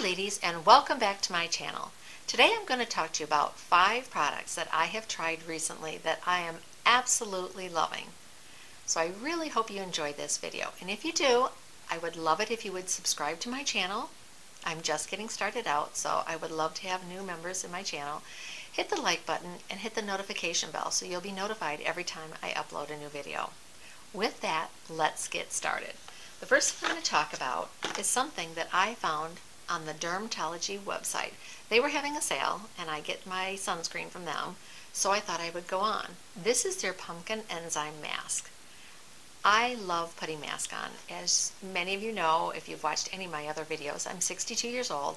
ladies and welcome back to my channel. Today I'm going to talk to you about five products that I have tried recently that I am absolutely loving. So I really hope you enjoy this video and if you do I would love it if you would subscribe to my channel. I'm just getting started out so I would love to have new members in my channel. Hit the like button and hit the notification bell so you'll be notified every time I upload a new video. With that, let's get started. The first thing I'm going to talk about is something that I found on the Dermatology website. They were having a sale and I get my sunscreen from them, so I thought I would go on. This is their pumpkin enzyme mask. I love putting masks on. As many of you know, if you've watched any of my other videos, I'm 62 years old.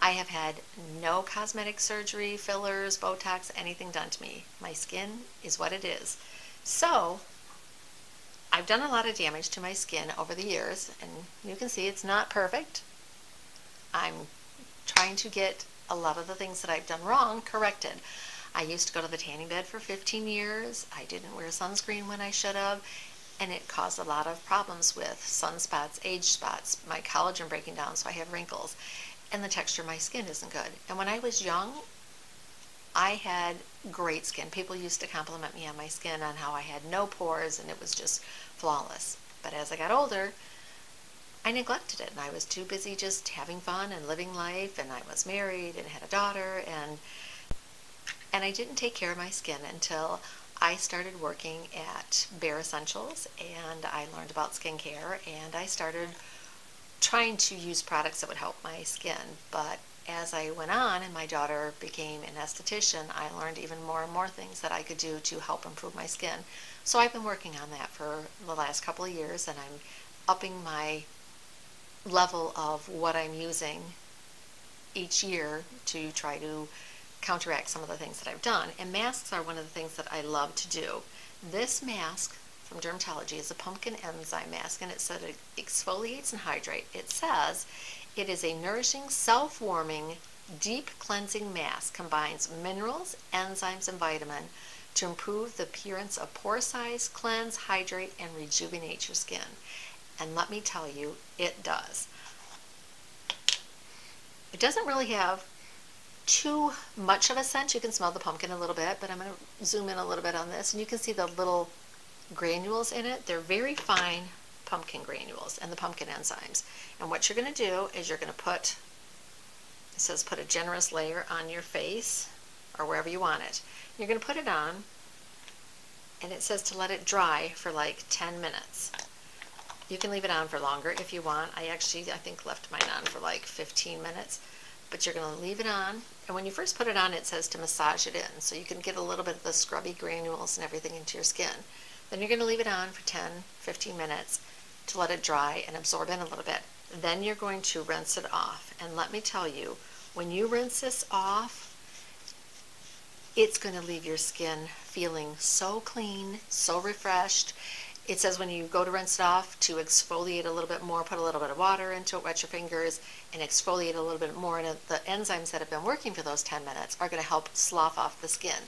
I have had no cosmetic surgery, fillers, Botox, anything done to me. My skin is what it is. So, I've done a lot of damage to my skin over the years, and you can see it's not perfect. I'm trying to get a lot of the things that I've done wrong corrected. I used to go to the tanning bed for 15 years. I didn't wear sunscreen when I should have, and it caused a lot of problems with sunspots, age spots, my collagen breaking down, so I have wrinkles, and the texture of my skin isn't good. And when I was young, I had great skin. People used to compliment me on my skin on how I had no pores and it was just flawless. But as I got older, I neglected it and I was too busy just having fun and living life and I was married and had a daughter and and I didn't take care of my skin until I started working at Bare Escentuals and I learned about skincare and I started trying to use products that would help my skin. But as I went on and my daughter became an esthetician I learned even more and more things that I could do to help improve my skin. So I've been working on that for the last couple of years and I'm upping my level of what I'm using each year to try to counteract some of the things that I've done. And masks are one of the things that I love to do. This mask from Dermatology is a pumpkin enzyme mask and it said it exfoliates and hydrates. It says it is a nourishing, self-warming, deep cleansing mask combines minerals, enzymes, and vitamin to improve the appearance of pore size, cleanse, hydrate, and rejuvenate your skin. And let me tell you, it does. It doesn't really have too much of a scent. You can smell the pumpkin a little bit, but I'm going to zoom in a little bit on this. And you can see the little granules in it. They're very fine pumpkin granules and the pumpkin enzymes. And what you're going to do is you're going to put, it says put a generous layer on your face or wherever you want it. You're going to put it on and it says to let it dry for like 10 minutes. You can leave it on for longer if you want. I actually, I think, left mine on for like 15 minutes. But you're going to leave it on. And when you first put it on, it says to massage it in. So you can get a little bit of the scrubby granules and everything into your skin. Then you're going to leave it on for 10, 15 minutes to let it dry and absorb in a little bit. Then you're going to rinse it off. And let me tell you, when you rinse this off, it's going to leave your skin feeling so clean, so refreshed. It says when you go to rinse it off to exfoliate a little bit more, put a little bit of water into it, wet your fingers, and exfoliate a little bit more. And the enzymes that have been working for those 10 minutes are going to help slough off the skin.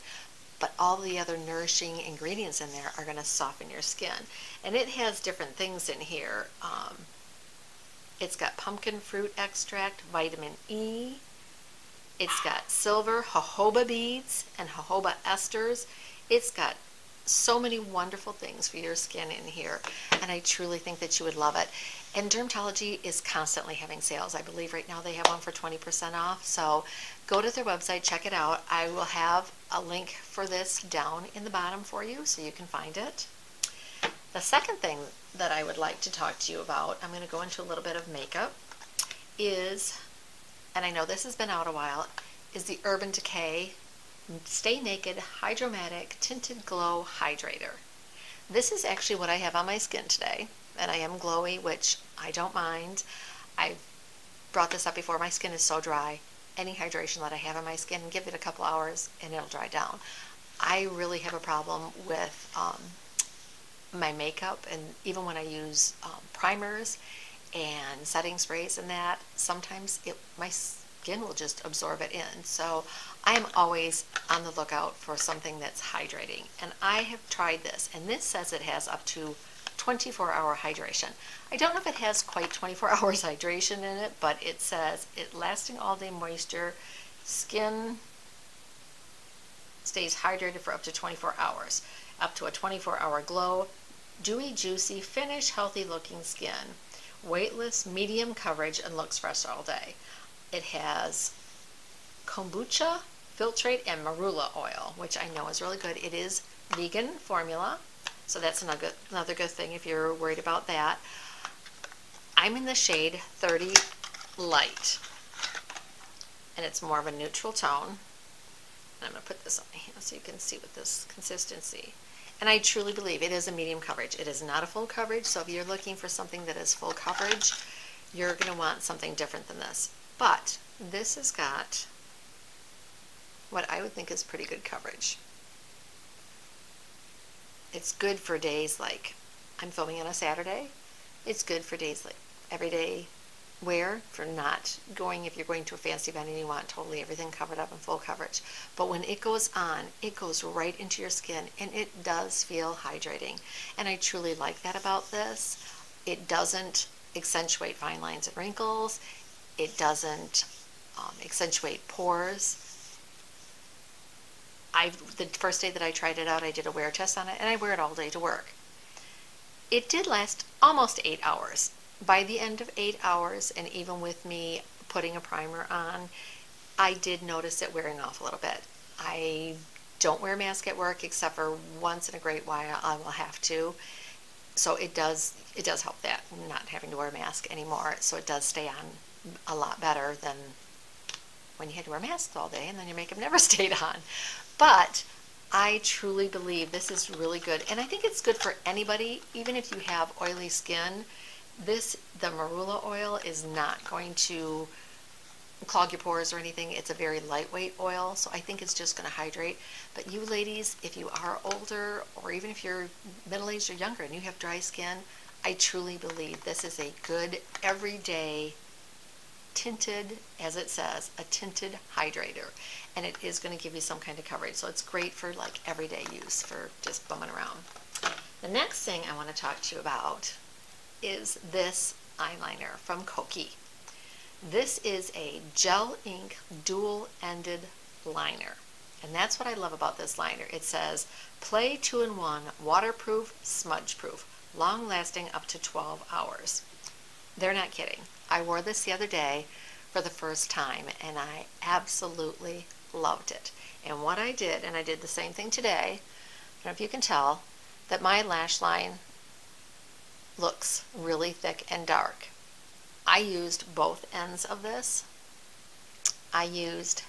But all the other nourishing ingredients in there are going to soften your skin. And it has different things in here. Um, it's got pumpkin fruit extract, vitamin E. It's got silver jojoba beads and jojoba esters. It's got so many wonderful things for your skin in here and I truly think that you would love it. And Dermatology is constantly having sales. I believe right now they have one for 20% off so go to their website check it out. I will have a link for this down in the bottom for you so you can find it. The second thing that I would like to talk to you about I'm going to go into a little bit of makeup is and I know this has been out a while is the Urban Decay Stay Naked Hydromaniac Tinted Glow Hydrator. This is actually what I have on my skin today, and I am glowy, which I don't mind. I've brought this up before. My skin is so dry. Any hydration that I have on my skin, give it a couple hours and it'll dry down. I really have a problem with um, my makeup, and even when I use um, primers and setting sprays and that, sometimes it my skin will just absorb it in. So I am always on the lookout for something that's hydrating. And I have tried this, and this says it has up to 24 hour hydration. I don't know if it has quite 24 hours hydration in it, but it says it lasting all day moisture, skin stays hydrated for up to 24 hours, up to a 24 hour glow, dewy, juicy, finish, healthy looking skin, weightless, medium coverage, and looks fresh all day. It has kombucha, filtrate, and marula oil, which I know is really good. It is vegan formula, so that's another, another good thing if you're worried about that. I'm in the shade 30 Light, and it's more of a neutral tone. And I'm going to put this on my hand so you can see with this consistency. And I truly believe it is a medium coverage. It is not a full coverage, so if you're looking for something that is full coverage, you're going to want something different than this. But this has got what I would think is pretty good coverage it's good for days like I'm filming on a Saturday. It's good for days like everyday wear for not going if you're going to a fancy event and you want totally everything covered up in full coverage. But when it goes on, it goes right into your skin and it does feel hydrating. And I truly like that about this. It doesn't accentuate fine lines and wrinkles. It doesn't um, accentuate pores. I the first day that I tried it out, I did a wear test on it, and I wear it all day to work. It did last almost eight hours. By the end of eight hours, and even with me putting a primer on, I did notice it wearing off a little bit. I don't wear a mask at work except for once in a great while I will have to. So it does it does help that not having to wear a mask anymore. So it does stay on a lot better than when you had to wear masks all day and then your makeup never stayed on. But I truly believe this is really good. And I think it's good for anybody, even if you have oily skin. This, the marula oil, is not going to clog your pores or anything. It's a very lightweight oil, so I think it's just going to hydrate. But you ladies, if you are older, or even if you're middle-aged or younger and you have dry skin, I truly believe this is a good everyday tinted, as it says, a tinted hydrator. And it is going to give you some kind of coverage. So it's great for like everyday use for just bumming around. The next thing I want to talk to you about is this eyeliner from Kokie. This is a gel ink dual-ended liner. And that's what I love about this liner. It says, play two-in-one, waterproof, smudge-proof, long-lasting up to 12 hours. They're not kidding. I wore this the other day for the first time and I absolutely loved it. And what I did, and I did the same thing today, I don't know if you can tell, that my lash line looks really thick and dark. I used both ends of this. I used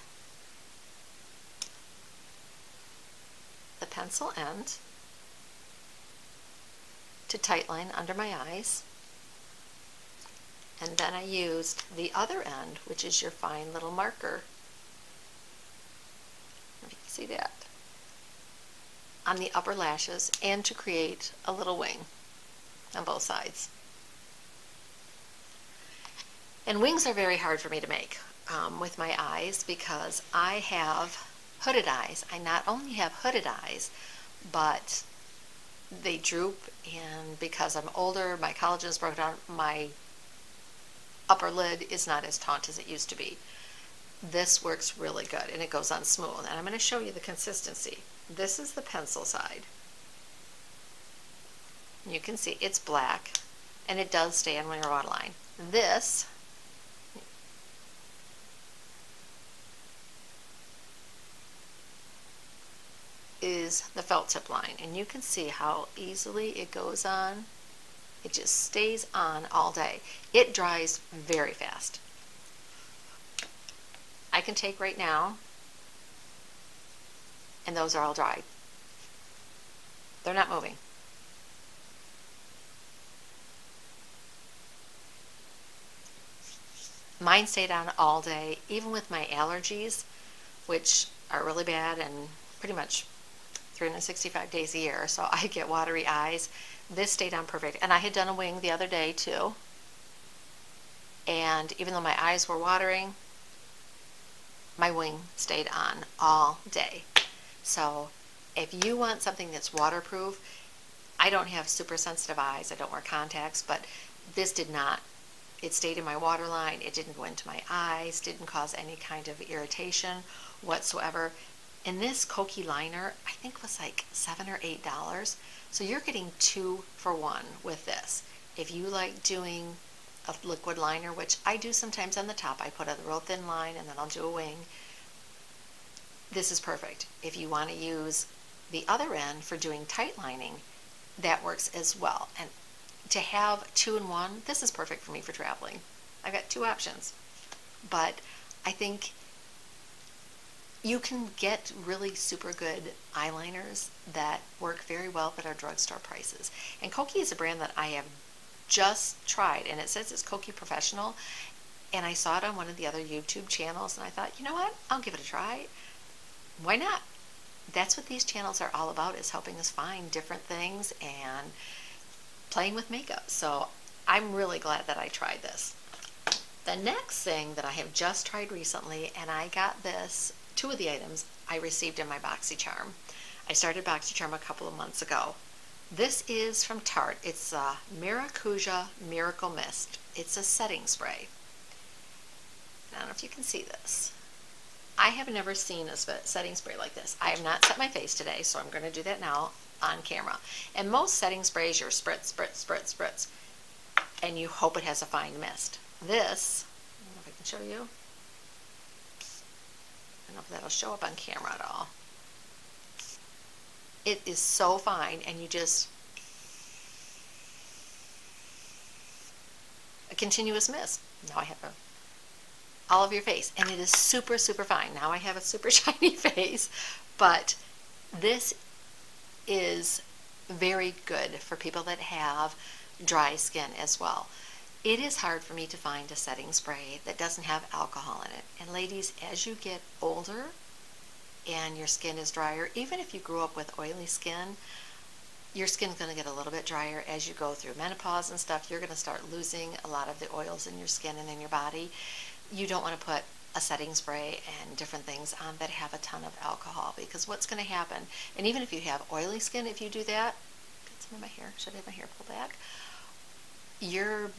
the pencil end to tightline under my eyes and then I used the other end, which is your fine little marker. You can see that. On the upper lashes and to create a little wing on both sides. And wings are very hard for me to make um, with my eyes because I have hooded eyes. I not only have hooded eyes, but they droop and because I'm older, my collagen is broken down, my upper lid is not as taut as it used to be. This works really good and it goes on smooth. And I'm going to show you the consistency. This is the pencil side. You can see it's black and it does stay on your waterline. This is the felt tip line and you can see how easily it goes on it just stays on all day. It dries very fast. I can take right now, and those are all dried. They're not moving. Mine stayed on all day, even with my allergies, which are really bad and pretty much 365 days a year, so I get watery eyes. This stayed on perfect. And I had done a wing the other day too. And even though my eyes were watering, my wing stayed on all day. So if you want something that's waterproof, I don't have super sensitive eyes. I don't wear contacts, but this did not. It stayed in my waterline. It didn't go into my eyes, didn't cause any kind of irritation whatsoever. And this Kokie liner, I think was like seven or eight dollars. So you're getting two for one with this. If you like doing a liquid liner, which I do sometimes on the top, I put a real thin line and then I'll do a wing. This is perfect. If you want to use the other end for doing tight lining, that works as well. And to have two in one, this is perfect for me for traveling. I've got two options. But I think you can get really super good eyeliners that work very well at our drugstore prices. And Kokie is a brand that I have just tried, and it says it's Kokie Professional. And I saw it on one of the other YouTube channels, and I thought, you know what? I'll give it a try. Why not? That's what these channels are all about, is helping us find different things and playing with makeup. So I'm really glad that I tried this. The next thing that I have just tried recently, and I got this, two of the items I received in my BoxyCharm. I started BoxyCharm a couple of months ago. This is from Tarte. It's a Maracuja Miracle Mist. It's a setting spray. I don't know if you can see this. I have never seen a setting spray like this. I have not set my face today, so I'm going to do that now on camera. And most setting sprays, you're spritz, spritz, spritz, spritz, and you hope it has a fine mist. This, I don't know if I can show you. Don't know if that'll show up on camera at all. It is so fine, and you just a continuous mist. Now I have a all of your face. And it is super, super fine. Now I have a super shiny face, but this is very good for people that have dry skin as well. It is hard for me to find a setting spray that doesn't have alcohol in it. And ladies, as you get older and your skin is drier, even if you grew up with oily skin, your skin's going to get a little bit drier as you go through menopause and stuff. You're going to start losing a lot of the oils in your skin and in your body you don't want to put a setting spray and different things on that have a ton of alcohol because what's going to happen, and even if you have oily skin, if you do that, get some of my hair, should I have my hair pulled back? Your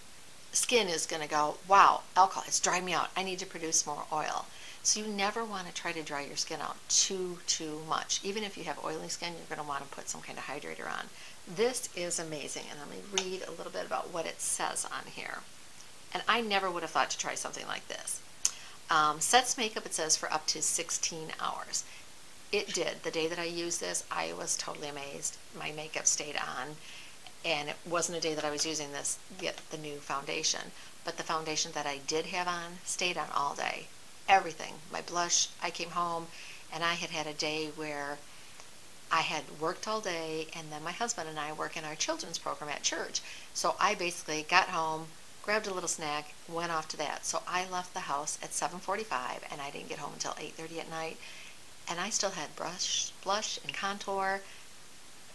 skin is going to go, wow, alcohol, it's drying me out. I need to produce more oil. So you never want to try to dry your skin out too, too much. Even if you have oily skin, you're going to want to put some kind of hydrator on. This is amazing, and let me read a little bit about what it says on here. And I never would have thought to try something like this. Um, sets makeup, it says, for up to 16 hours. It did. The day that I used this, I was totally amazed. My makeup stayed on, and it wasn't a day that I was using this, yet the new foundation. But the foundation that I did have on stayed on all day. Everything. My blush, I came home, and I had had a day where I had worked all day, and then my husband and I work in our children's program at church. So I basically got home, grabbed a little snack, went off to that. So I left the house at 7.45 and I didn't get home until 8.30 at night. And I still had brush, blush and contour,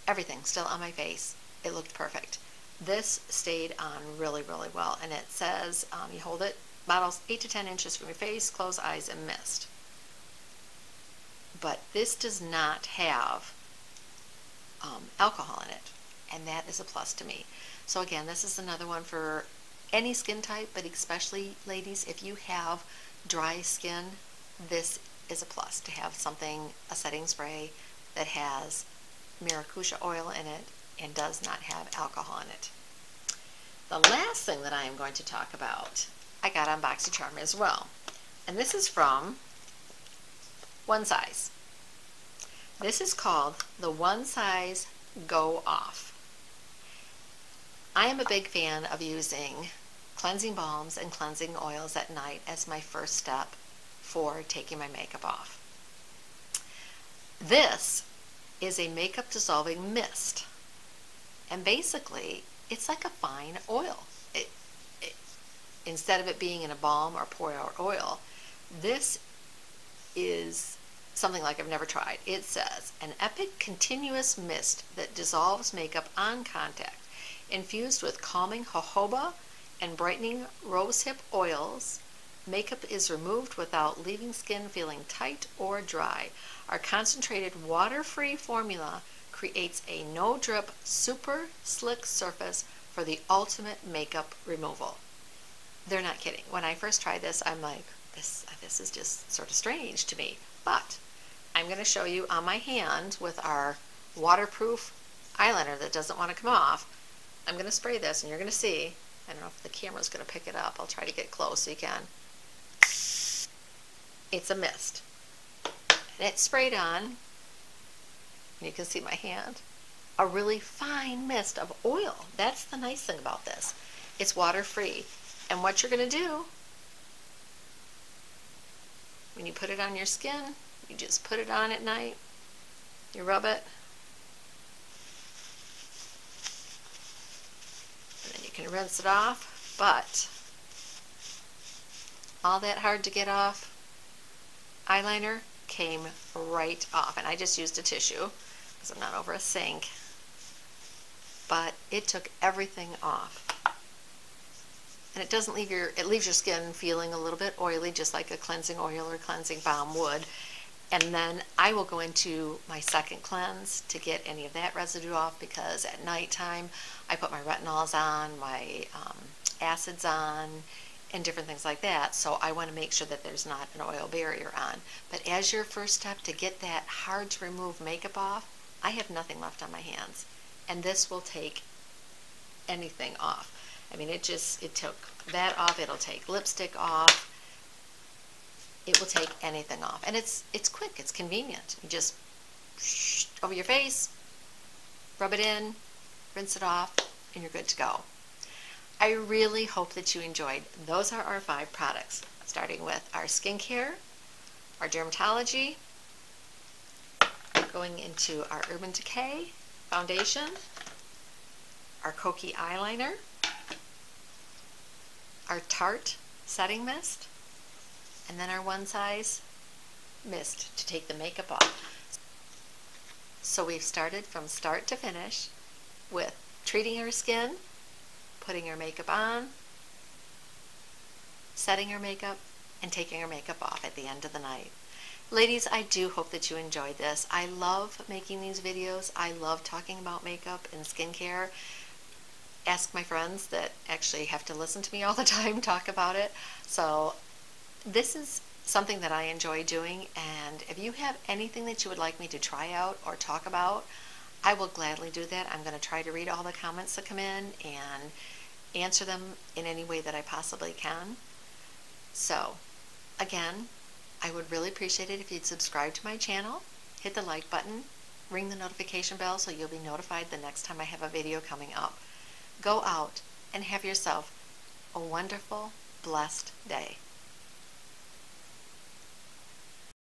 everything still on my face. It looked perfect. This stayed on really, really well. And it says, um, you hold it, bottles 8 to 10 inches from your face, close eyes, and mist. But this does not have um, alcohol in it. And that is a plus to me. So again, this is another one for any skin type, but especially ladies, if you have dry skin, this is a plus to have something, a setting spray that has maracuja oil in it and does not have alcohol in it. The last thing that I am going to talk about, I got on BoxyCharm as well. And this is from One Size. This is called the One Size Go Off. I am a big fan of using cleansing balms and cleansing oils at night as my first step for taking my makeup off. This is a makeup dissolving mist. And basically, it's like a fine oil. It, it, instead of it being in a balm or pour oil, this is something like I've never tried. It says, an epic continuous mist that dissolves makeup on contact, infused with calming jojoba and brightening rosehip oils, makeup is removed without leaving skin feeling tight or dry. Our concentrated water-free formula creates a no drip super slick surface for the ultimate makeup removal. They're not kidding. When I first tried this, I'm like, this, this is just sort of strange to me. But I'm going to show you on my hand with our waterproof eyeliner that doesn't want to come off. I'm going to spray this and you're going to see. I don't know if the camera's going to pick it up. I'll try to get close so you can. It's a mist. And it's sprayed on. You can see my hand. A really fine mist of oil. That's the nice thing about this. It's water free. And what you're going to do when you put it on your skin, you just put it on at night, you rub it, and then you can rinse it off, but all that hard to get off eyeliner came right off. And I just used a tissue because I'm not over a sink. But it took everything off. And it doesn't leave your it leaves your skin feeling a little bit oily just like a cleansing oil or cleansing balm would. And then I will go into my second cleanse to get any of that residue off because at nighttime I put my retinols on my um, acids on and different things like that. So I want to make sure that there's not an oil barrier on. But as your first step to get that hard to remove makeup off I have nothing left on my hands and this will take anything off I mean, it just, it took that off. It'll take lipstick off. It will take anything off. And it's, it's quick. It's convenient. You just over your face, rub it in, rinse it off, and you're good to go. I really hope that you enjoyed. Those are our five products, starting with our skincare, our dermatology, going into our Urban Decay foundation, our Kokie eyeliner, our Tarte setting mist, and then our one size mist to take the makeup off. So we've started from start to finish with treating our skin, putting our makeup on, setting our makeup, and taking our makeup off at the end of the night. Ladies, I do hope that you enjoyed this. I love making these videos. I love talking about makeup and skincare ask my friends that actually have to listen to me all the time talk about it. So this is something that I enjoy doing and if you have anything that you would like me to try out or talk about, I will gladly do that. I'm going to try to read all the comments that come in and answer them in any way that I possibly can. So, again, I would really appreciate it if you'd subscribe to my channel, hit the like button, ring the notification bell so you'll be notified the next time I have a video coming up. Go out and have yourself a wonderful, blessed day.